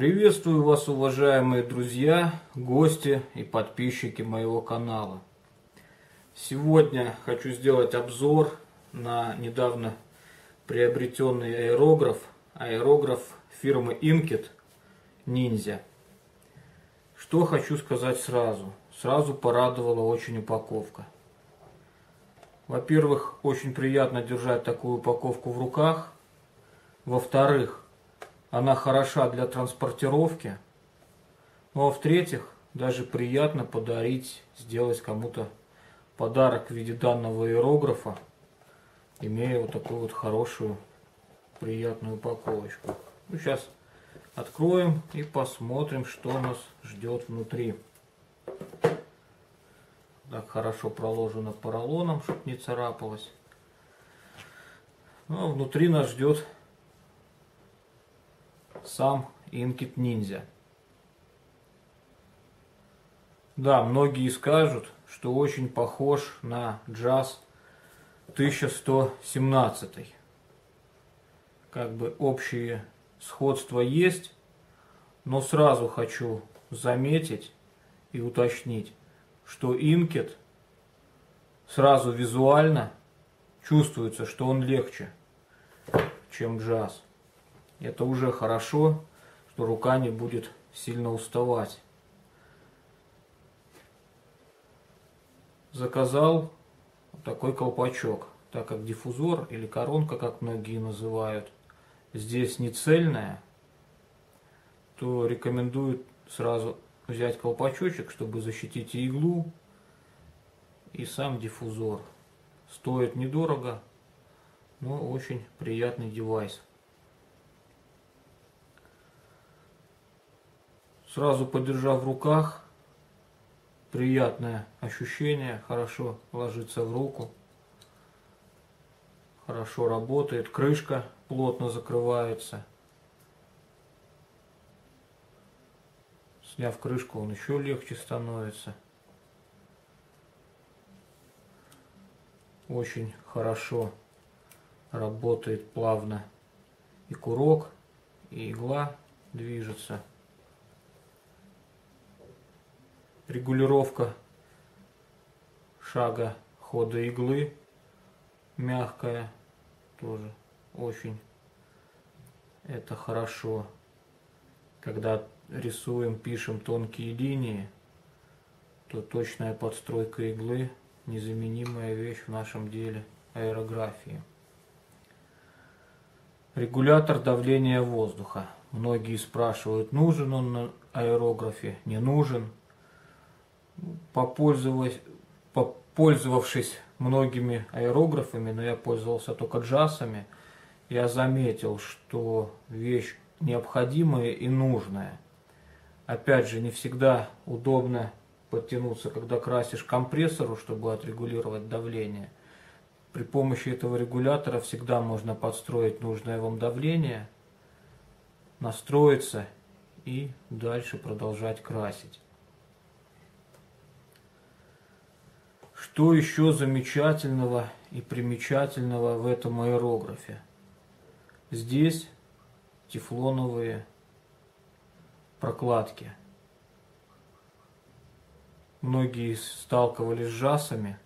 Приветствую вас, уважаемые друзья, гости и подписчики моего канала. Сегодня хочу сделать обзор на недавно приобретенный аэрограф, аэрограф фирмы Inkit Ninja. Что хочу сказать сразу. Сразу порадовала очень упаковка. Во-первых, очень приятно держать такую упаковку в руках. Во-вторых, она хороша для транспортировки. Ну а в-третьих, даже приятно подарить, сделать кому-то подарок в виде данного аэрографа, имея вот такую вот хорошую, приятную упаковочку. Ну, сейчас откроем и посмотрим, что нас ждет внутри. Так хорошо проложено поролоном, чтобы не царапалось. Ну, а внутри нас ждет сам Inkit Ninja. Да, многие скажут, что очень похож на джаз 1117. Как бы общие сходства есть, но сразу хочу заметить и уточнить, что Инкет сразу визуально чувствуется, что он легче, чем джаз. Это уже хорошо, что рука не будет сильно уставать. Заказал такой колпачок, так как диффузор или коронка, как многие называют, здесь не цельная, то рекомендую сразу взять колпачочек, чтобы защитить иглу, и сам диффузор. Стоит недорого, но очень приятный девайс. Сразу подержав в руках, приятное ощущение, хорошо ложится в руку, хорошо работает, крышка плотно закрывается. Сняв крышку, он еще легче становится. Очень хорошо работает плавно и курок, и игла движется. Регулировка шага хода иглы мягкая тоже очень. Это хорошо. Когда рисуем пишем тонкие линии то точная подстройка иглы незаменимая вещь в нашем деле аэрографии. Регулятор давления воздуха. Многие спрашивают нужен он на аэрографе? Не нужен попользовавшись многими аэрографами, но я пользовался только джасами, я заметил, что вещь необходимая и нужная. Опять же, не всегда удобно подтянуться, когда красишь компрессору, чтобы отрегулировать давление. При помощи этого регулятора всегда можно подстроить нужное вам давление, настроиться и дальше продолжать красить. Что еще замечательного и примечательного в этом аэрографе? Здесь тефлоновые прокладки. Многие сталкивались с джасами.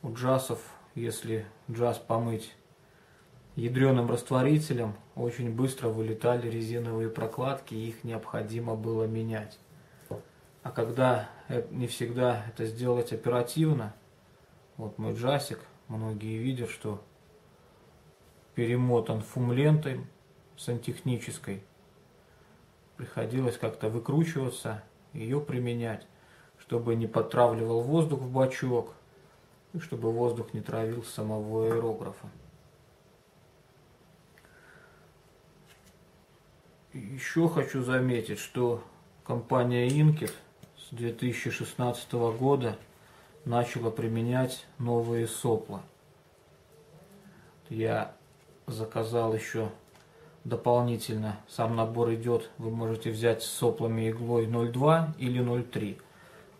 У джасов, если джаз помыть ядреным растворителем, очень быстро вылетали резиновые прокладки, и их необходимо было менять. А когда не всегда это сделать оперативно, вот мой джасик. Многие видят, что перемотан фумлентой сантехнической. Приходилось как-то выкручиваться, ее применять, чтобы не потравливал воздух в бачок, и чтобы воздух не травил самого аэрографа. Еще хочу заметить, что компания Inkit с 2016 года начала применять новые сопла. Я заказал еще дополнительно, сам набор идет, вы можете взять с соплами иглой 0,2 или 0,3.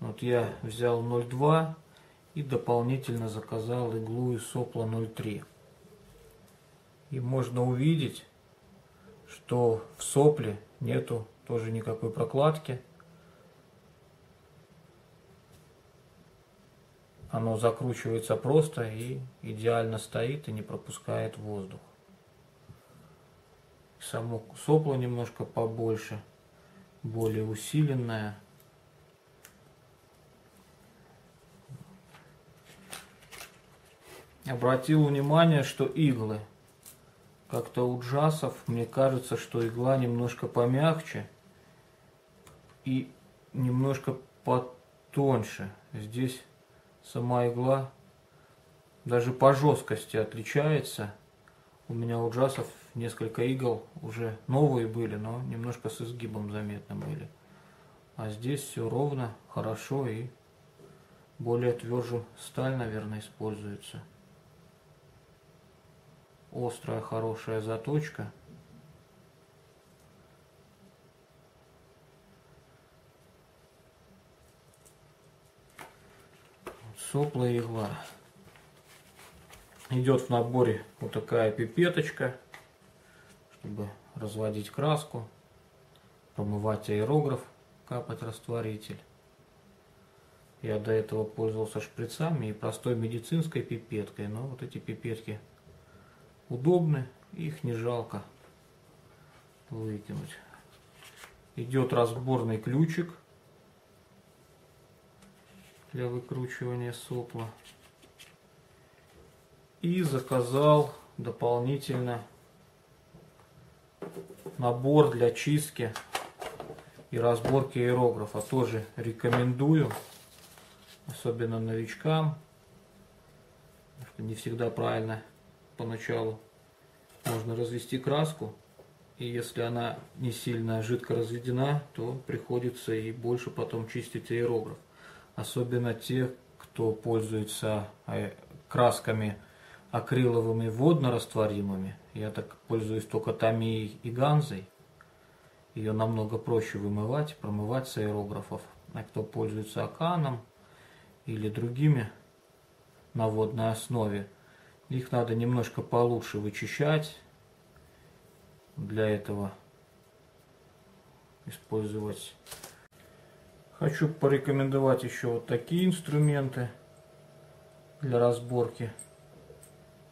Вот я взял 0,2 и дополнительно заказал иглу и сопла 0,3. И можно увидеть, что в сопле нету тоже никакой прокладки. Оно закручивается просто и идеально стоит и не пропускает воздух. Само сопло немножко побольше, более усиленное. Обратил внимание, что иглы как-то у джасов, мне кажется, что игла немножко помягче и немножко потоньше. Здесь сама игла даже по жесткости отличается. У меня у джасов несколько игл уже новые были, но немножко с изгибом заметно были. А здесь все ровно, хорошо и более тверже сталь, наверное, используется. Острая, хорошая заточка. Соплая игла. Идет в наборе вот такая пипеточка чтобы разводить краску, промывать аэрограф, капать растворитель. Я до этого пользовался шприцами и простой медицинской пипеткой, но вот эти пипетки удобны, их не жалко выкинуть. Идет разборный ключик для выкручивания сопла. И заказал дополнительно набор для чистки и разборки аэрографа. Тоже рекомендую, особенно новичкам. Не всегда правильно поначалу можно развести краску. И если она не сильно жидко разведена, то приходится и больше потом чистить аэрограф. Особенно те, кто пользуется э, красками акриловыми водно-растворимыми. Я так пользуюсь только Томией и Ганзой. Ее намного проще вымывать, промывать с аэрографов. А кто пользуется Аканом или другими на водной основе, их надо немножко получше вычищать. Для этого использовать. Хочу порекомендовать еще вот такие инструменты для разборки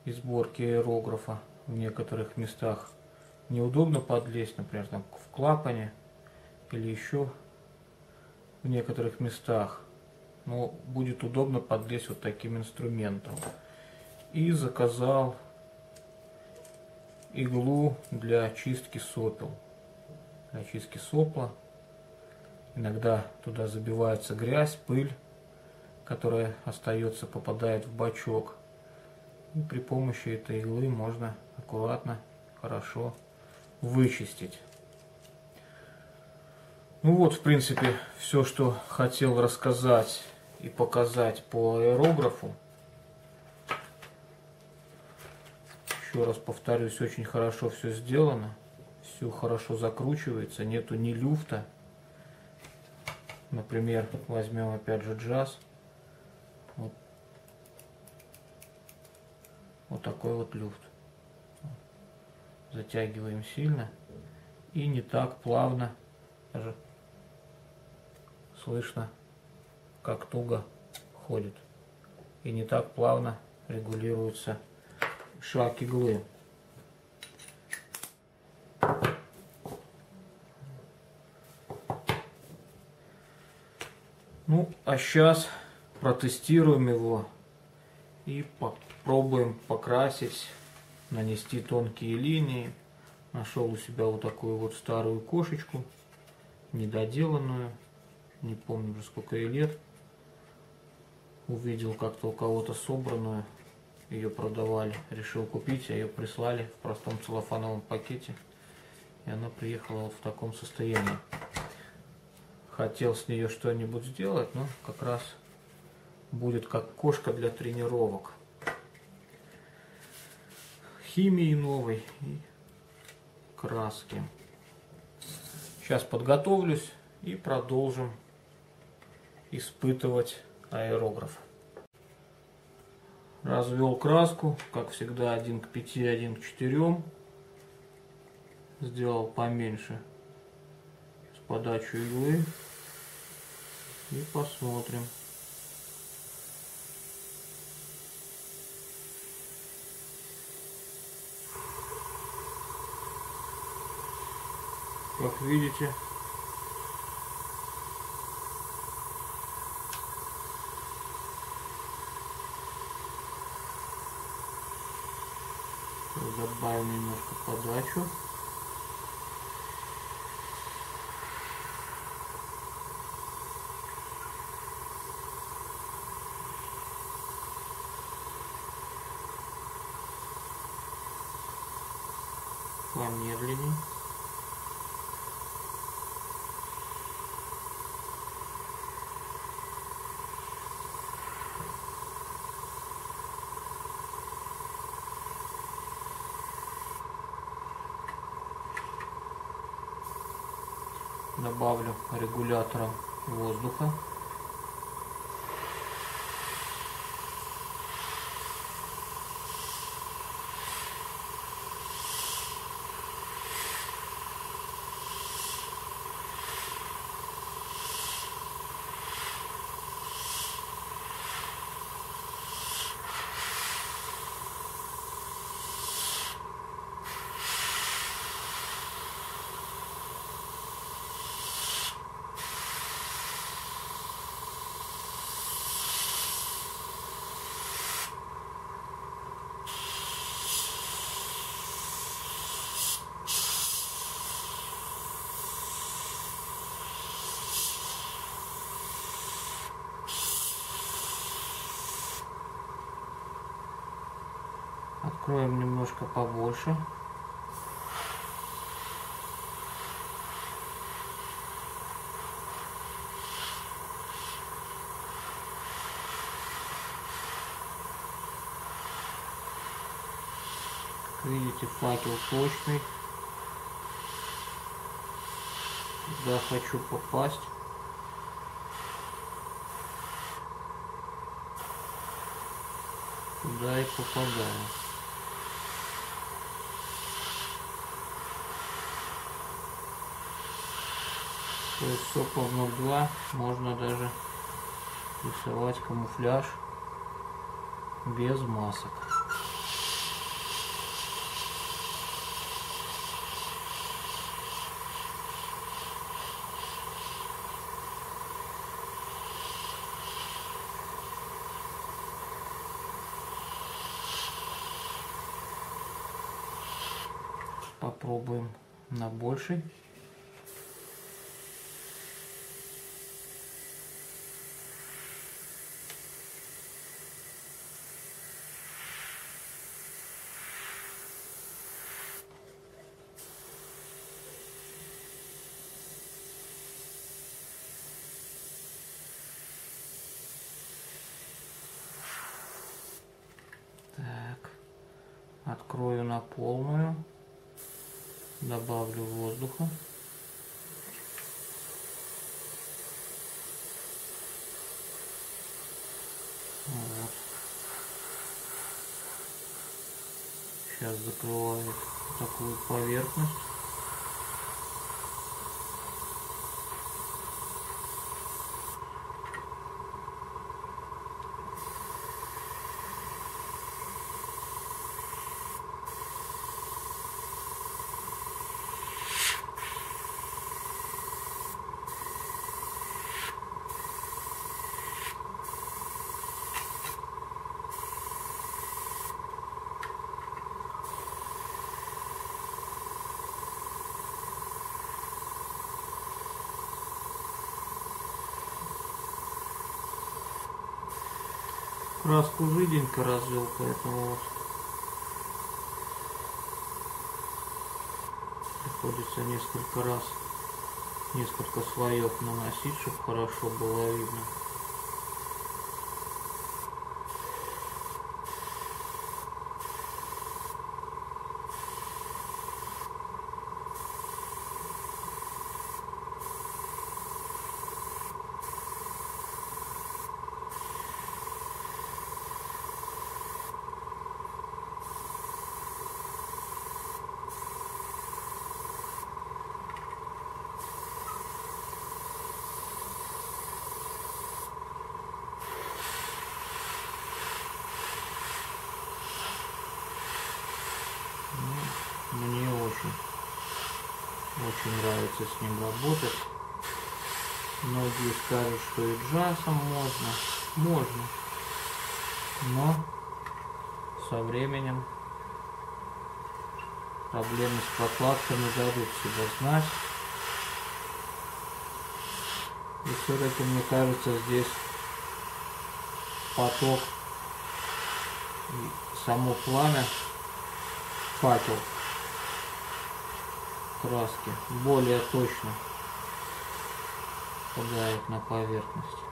и сборки аэрографа в некоторых местах неудобно подлезть, например, там в клапане или еще в некоторых местах. Но будет удобно подлезть вот таким инструментом. И заказал иглу для чистки сопел. Для чистки сопла. Иногда туда забивается грязь, пыль, которая остается, попадает в бачок. И при помощи этой иглы можно аккуратно, хорошо вычистить. Ну вот, в принципе, все, что хотел рассказать и показать по аэрографу. Еще раз повторюсь, очень хорошо все сделано. Все хорошо закручивается, нету ни люфта. Например, возьмем опять же джаз. Вот вот такой вот люфт. Затягиваем сильно и не так плавно, даже слышно, как туго ходит. И не так плавно регулируется шаг иглы. Ну, а сейчас протестируем его и попробуем покрасить, нанести тонкие линии. Нашел у себя вот такую вот старую кошечку, недоделанную, не помню уже сколько ей лет. Увидел как-то у кого-то собранную, ее продавали, решил купить, а ее прислали в простом целлофановом пакете. И она приехала вот в таком состоянии. Хотел с нее что-нибудь сделать, но как раз будет как кошка для тренировок. Химии новой и краски. Сейчас подготовлюсь и продолжим испытывать аэрограф. Развел краску, как всегда, 1 к 5, 1 к 4. Сделал поменьше подачу иглы и посмотрим. Как видите, добавим немножко подачу. Добавлю регулятором воздуха. Откроем немножко побольше. видите, факел точный. Куда хочу попасть. Туда и попадаю. То есть Sokol 02 можно даже рисовать камуфляж без масок. Попробуем на больший. Открою на полную, добавлю воздуха. Вот. Сейчас закрываю такую поверхность. Краску жиденько развел, поэтому вот приходится несколько раз, несколько слоев наносить, чтобы хорошо было видно. Нравится с ним работать. Многие скажут, что и джасом можно. Можно. Но со временем проблемы с прокладками дадут себя знать. И все-таки, мне кажется, здесь поток и само пламя, факел краски более точно попадает на поверхность.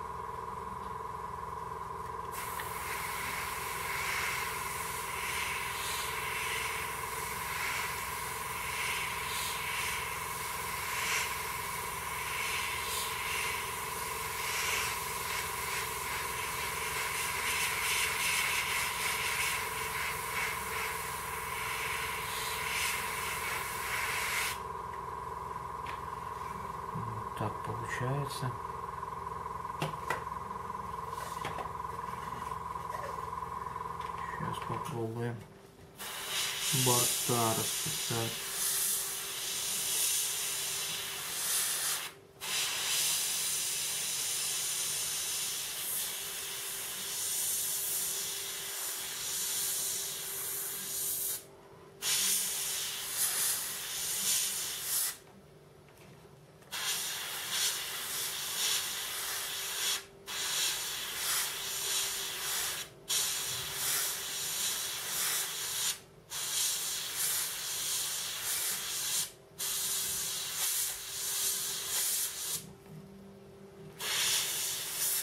так получается. Сейчас попробуем борта расписать.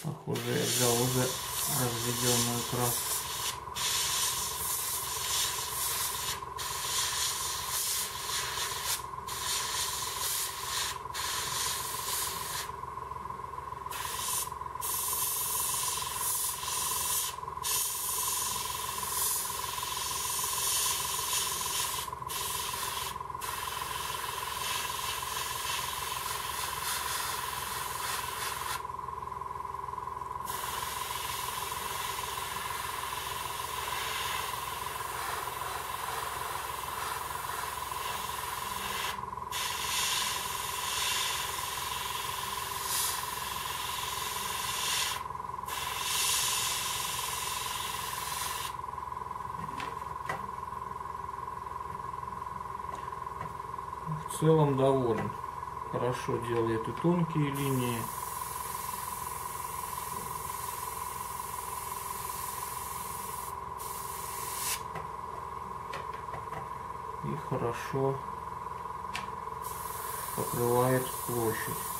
Похоже, я взял уже разведенную краску. Целом доволен. Хорошо делает и тонкие линии. И хорошо покрывает площадь.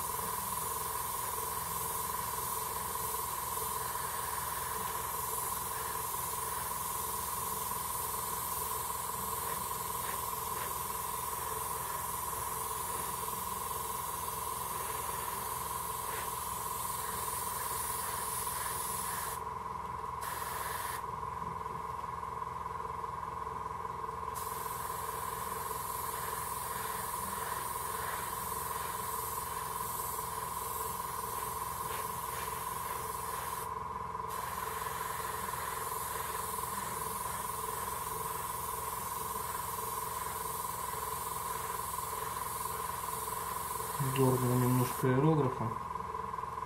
Дернул немножко аэрографом,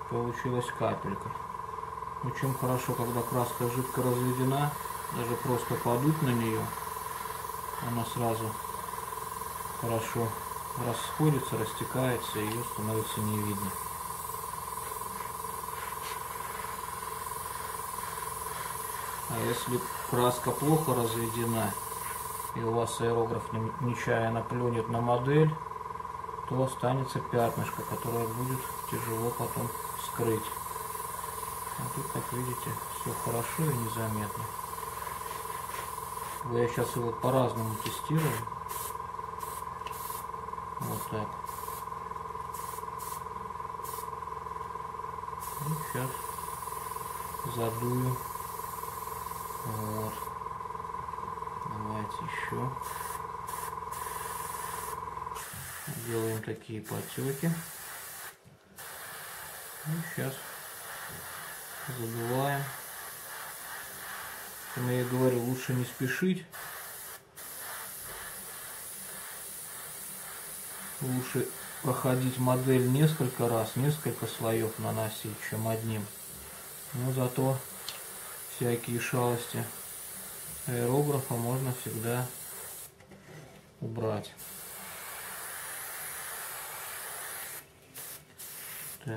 получилась капелька. Но чем хорошо, когда краска жидко разведена, даже просто подуть на нее, она сразу хорошо расходится, растекается, и ее становится не видно. А если краска плохо разведена, и у вас аэрограф нечаянно плюнет на модель, то останется пятнышко, которое будет тяжело потом скрыть. А тут, как видите, все хорошо и незаметно. Я сейчас его по-разному тестирую. Вот так. И сейчас задую. Вот. Давайте еще. Делаем такие потеки. И сейчас задуваем. Как я говорю, лучше не спешить. Лучше проходить модель несколько раз, несколько слоев наносить, чем одним. Но зато всякие шалости аэрографа можно всегда убрать. Так.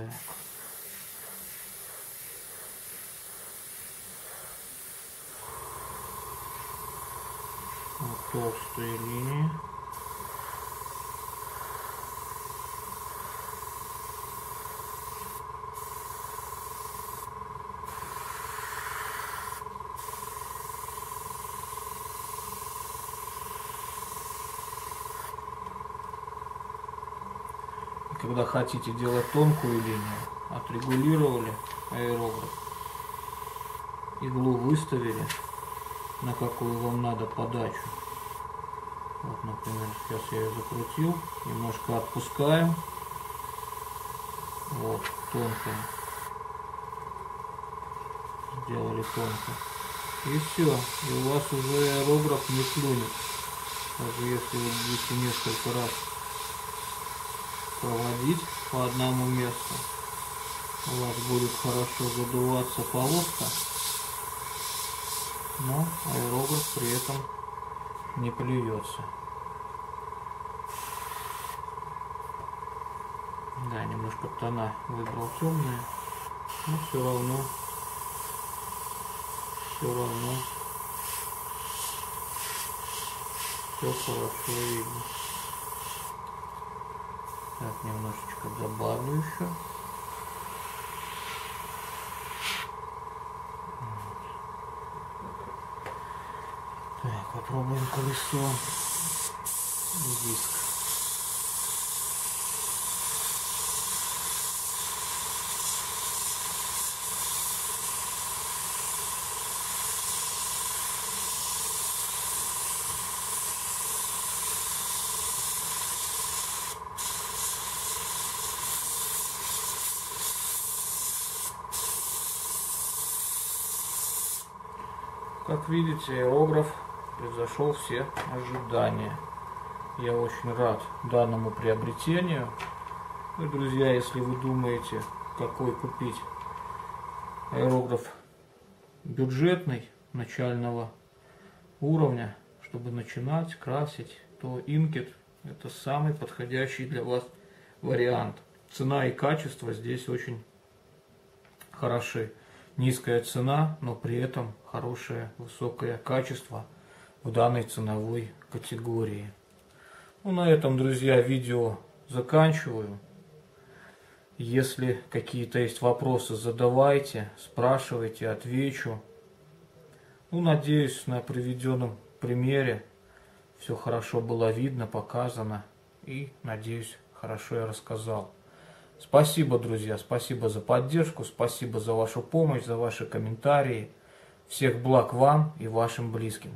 Вот толстые линии. Когда хотите делать тонкую линию, отрегулировали аэрограф, иглу выставили, на какую вам надо подачу. Вот, например, сейчас я ее закрутил, немножко отпускаем. Вот, тонкая. Сделали тонко. И все, и у вас уже аэрограф не клюнет. Даже если вы будете несколько раз проводить по одному месту. У вас будет хорошо задуваться полоска, но аэрограф при этом не плюется. Да, немножко тона выбрал темные, но все равно, все равно все хорошо видно. Так, немножечко добавлю еще. Так, попробуем колесо диск. Как видите, аэрограф превзошел все ожидания. Я очень рад данному приобретению. И, друзья, если вы думаете, какой купить аэрограф бюджетный, начального уровня, чтобы начинать красить, то Inket это самый подходящий для вас вариант. Цена и качество здесь очень хороши низкая цена, но при этом хорошее высокое качество в данной ценовой категории. Ну, на этом, друзья, видео заканчиваю. Если какие-то есть вопросы, задавайте, спрашивайте, отвечу. Ну, надеюсь, на приведенном примере все хорошо было видно, показано. И, надеюсь, хорошо я рассказал. Спасибо, друзья, спасибо за поддержку, спасибо за вашу помощь, за ваши комментарии. Всех благ вам и вашим близким.